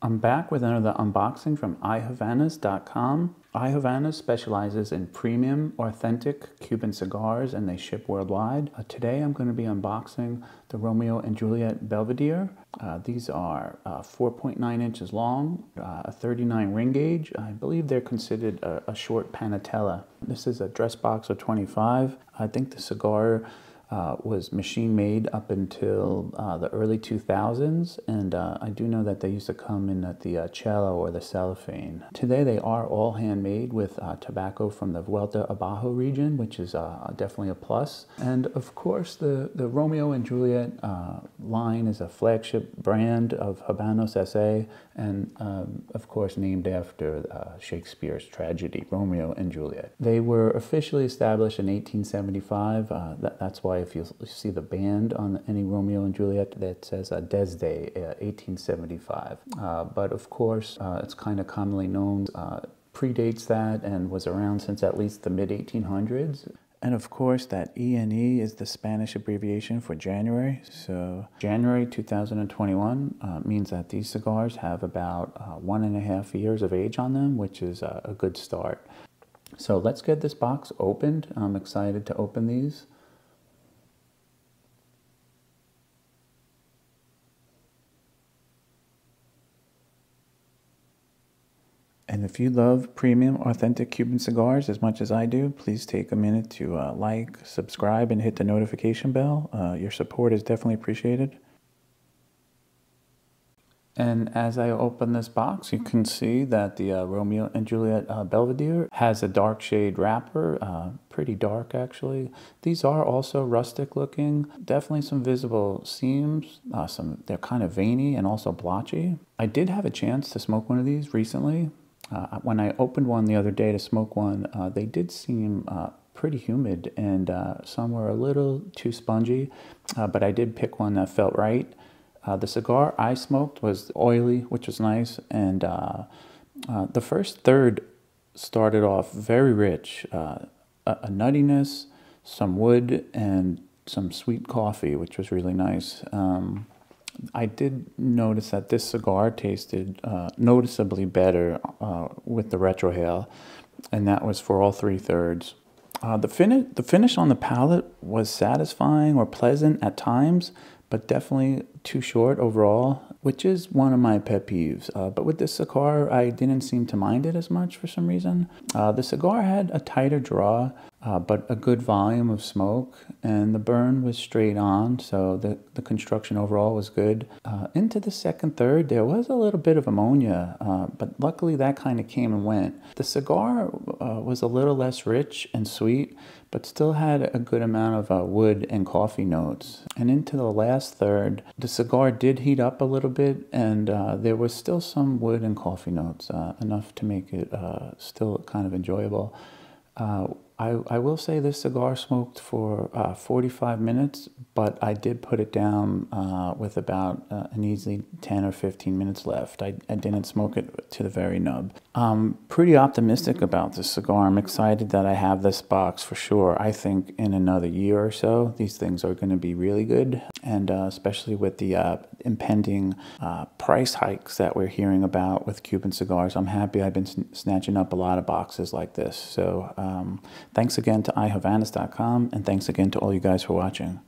I'm back with another unboxing from iHavanas.com. iHavanas specializes in premium, authentic Cuban cigars and they ship worldwide. Uh, today I'm going to be unboxing the Romeo and Juliet Belvedere. Uh, these are uh, 4.9 inches long, uh, a 39 ring gauge. I believe they're considered a, a short panatella. This is a dress box of 25. I think the cigar uh, was machine made up until uh, the early 2000s, and uh, I do know that they used to come in at the uh, cello or the cellophane. Today they are all handmade with uh, tobacco from the Vuelta Abajo region, which is uh, definitely a plus. And of course, the, the Romeo and Juliet line is a flagship brand of Habanos SA, and um, of course named after Shakespeare's tragedy, Romeo and Juliet. They were officially established in 1875. That, that's why if you see the band on any Romeo and Juliet that says uh, Desde, uh, 1875. Uh, but of course, uh, it's kind of commonly known, uh, predates that and was around since at least the mid 1800s. And of course, that ENE is the Spanish abbreviation for January. So January 2021 uh, means that these cigars have about uh, one and a half years of age on them, which is uh, a good start. So let's get this box opened. I'm excited to open these. And if you love premium, authentic Cuban cigars as much as I do, please take a minute to uh, like, subscribe, and hit the notification bell. Uh, your support is definitely appreciated. And as I open this box, you can see that the uh, Romeo and Juliet uh, Belvedere has a dark shade wrapper, uh, pretty dark actually. These are also rustic looking, definitely some visible seams, uh, some they're kind of veiny and also blotchy. I did have a chance to smoke one of these recently, uh, when I opened one the other day to smoke one, uh, they did seem uh, pretty humid and uh, some were a little too spongy, uh, but I did pick one that felt right. Uh, the cigar I smoked was oily, which was nice, and the first third started off very rich, a, a, nuttiness, some wood, and some sweet coffee, which was really nice. Um, I did notice that this cigar tasted uh, noticeably better uh, with the retrohale, and that was for all three thirds. Uh, the, fin- the finish on the palate was satisfying or pleasant at times, but definitely too short overall, which is one of my pet peeves. Uh, but with this cigar, I didn't seem to mind it as much for some reason. Uh, the cigar had a tighter draw, uh, but a good volume of smoke, and the burn was straight on, so the, the construction overall was good. Uh, into the second third, there was a little bit of ammonia, uh, but luckily that kind of came and went. The cigar uh, was a little less rich and sweet, but still had a good amount of uh, wood and coffee notes. And into the last third, the cigar did heat up a little bit, and uh, there was still some wood and coffee notes, enough to make it still kind of enjoyable. I, I will say this cigar smoked for uh, 45 minutes, but I did put it down uh, with about uh, an easy 10 or 15 minutes left. I, I didn't smoke it to the very nub. I'm pretty optimistic about this cigar. I'm excited that I have this box for sure. I think in another year or so, these things are going to be really good, and uh, especially with the uh, impending uh, price hikes that we're hearing about with Cuban cigars. I'm happy I've been snatching up a lot of boxes like this. So, um, Thanks again to iHavanas.com, and thanks again to all you guys for watching.